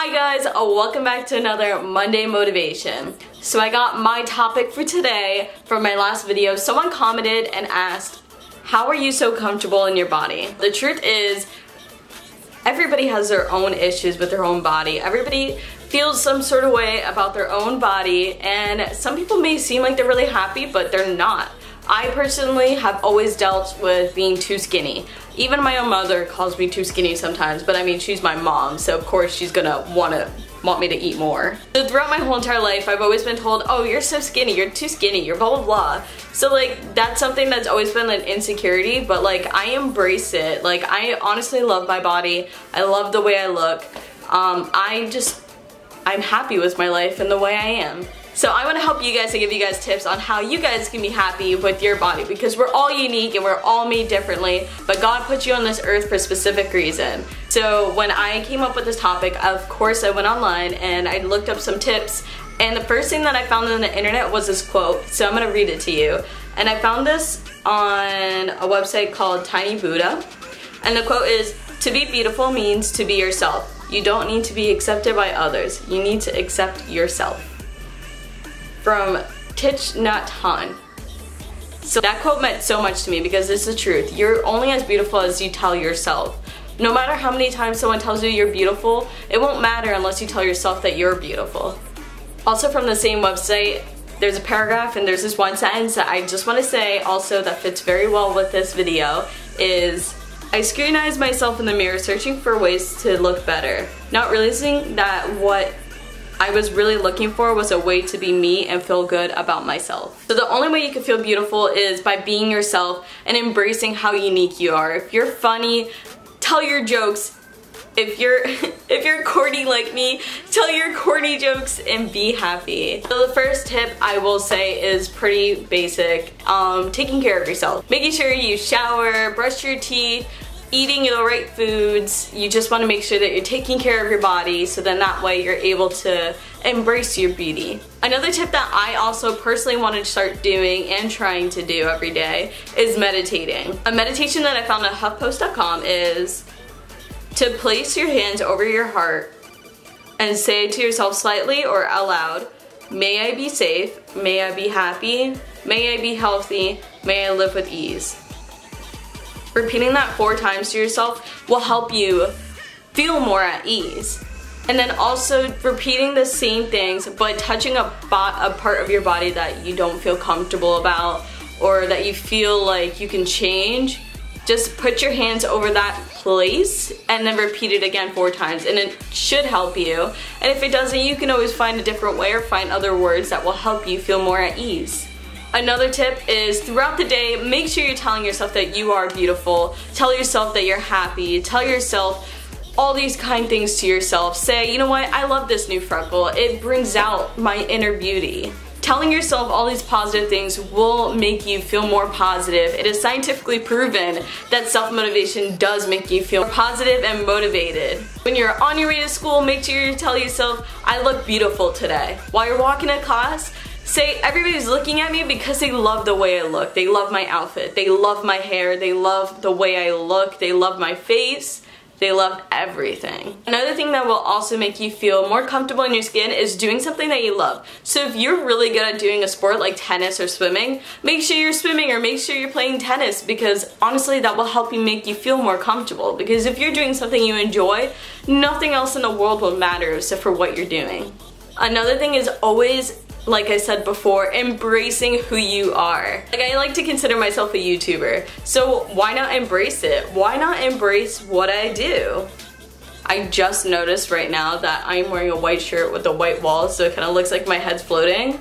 Hi guys, uh, welcome back to another Monday Motivation. So I got my topic for today from my last video. Someone commented and asked, how are you so comfortable in your body? The truth is, everybody has their own issues with their own body. Everybody feels some sort of way about their own body and some people may seem like they're really happy but they're not. I personally have always dealt with being too skinny. Even my own mother calls me too skinny sometimes, but I mean, she's my mom, so of course she's gonna wanna want me to eat more. So throughout my whole entire life, I've always been told, oh, you're so skinny, you're too skinny, you're blah, blah, blah. So like, that's something that's always been an insecurity, but like, I embrace it. Like, I honestly love my body. I love the way I look. Um, I just, I'm happy with my life and the way I am. So I want to help you guys and give you guys tips on how you guys can be happy with your body because we're all unique and we're all made differently, but God put you on this earth for a specific reason. So when I came up with this topic, of course I went online and I looked up some tips and the first thing that I found on the internet was this quote. So I'm going to read it to you. And I found this on a website called Tiny Buddha. And the quote is, to be beautiful means to be yourself. You don't need to be accepted by others. You need to accept yourself from Thich Nhat. So that quote meant so much to me because it's the truth. You're only as beautiful as you tell yourself. No matter how many times someone tells you you're beautiful, it won't matter unless you tell yourself that you're beautiful. Also from the same website, there's a paragraph and there's this one sentence that I just want to say also that fits very well with this video is I scrutinize myself in the mirror searching for ways to look better, not realizing that what I was really looking for was a way to be me and feel good about myself. So the only way you can feel beautiful is by being yourself and embracing how unique you are. If you're funny, tell your jokes. If you're if you're corny like me, tell your corny jokes and be happy. So the first tip I will say is pretty basic. Um, taking care of yourself. Making sure you shower, brush your teeth, eating the right foods. You just want to make sure that you're taking care of your body so then that way you're able to embrace your beauty. Another tip that I also personally want to start doing and trying to do every day is meditating. A meditation that I found at huffpost.com is to place your hands over your heart and say to yourself slightly or out loud, may I be safe, may I be happy, may I be healthy, may I live with ease. Repeating that four times to yourself will help you feel more at ease. And then also repeating the same things but touching a, a part of your body that you don't feel comfortable about or that you feel like you can change. Just put your hands over that place and then repeat it again four times and it should help you. And if it doesn't, you can always find a different way or find other words that will help you feel more at ease. Another tip is throughout the day, make sure you're telling yourself that you are beautiful. Tell yourself that you're happy. Tell yourself all these kind things to yourself. Say, you know what, I love this new freckle. It brings out my inner beauty. Telling yourself all these positive things will make you feel more positive. It is scientifically proven that self-motivation does make you feel positive and motivated. When you're on your way to school, make sure you tell yourself, I look beautiful today. While you're walking to class, say everybody's looking at me because they love the way I look. They love my outfit. They love my hair. They love the way I look. They love my face. They love everything. Another thing that will also make you feel more comfortable in your skin is doing something that you love. So if you're really good at doing a sport like tennis or swimming, make sure you're swimming or make sure you're playing tennis because honestly that will help you make you feel more comfortable because if you're doing something you enjoy, nothing else in the world will matter except for what you're doing. Another thing is always like I said before, embracing who you are. Like I like to consider myself a YouTuber, so why not embrace it? Why not embrace what I do? I just noticed right now that I'm wearing a white shirt with a white wall, so it kind of looks like my head's floating.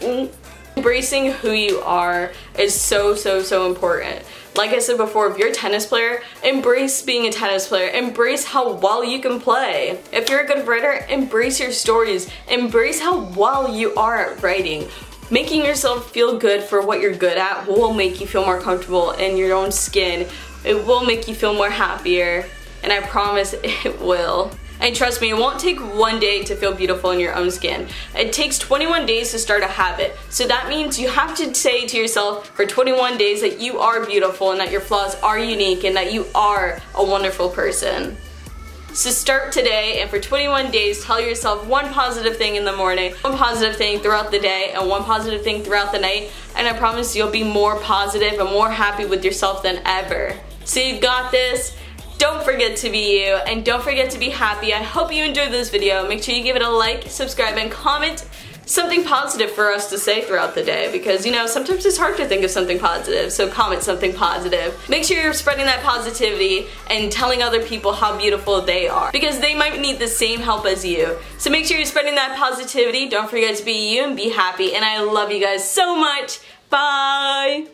Mm. Embracing who you are is so, so, so important. Like I said before, if you're a tennis player, embrace being a tennis player. Embrace how well you can play. If you're a good writer, embrace your stories. Embrace how well you are at writing. Making yourself feel good for what you're good at will make you feel more comfortable in your own skin. It will make you feel more happier, and I promise it will. And trust me, it won't take one day to feel beautiful in your own skin. It takes 21 days to start a habit. So that means you have to say to yourself for 21 days that you are beautiful and that your flaws are unique and that you are a wonderful person. So start today and for 21 days tell yourself one positive thing in the morning, one positive thing throughout the day, and one positive thing throughout the night. And I promise you'll be more positive and more happy with yourself than ever. So you got this. Don't forget to be you and don't forget to be happy. I hope you enjoyed this video. Make sure you give it a like, subscribe, and comment something positive for us to say throughout the day because you know sometimes it's hard to think of something positive so comment something positive. Make sure you're spreading that positivity and telling other people how beautiful they are because they might need the same help as you. So make sure you're spreading that positivity. Don't forget to be you and be happy and I love you guys so much. Bye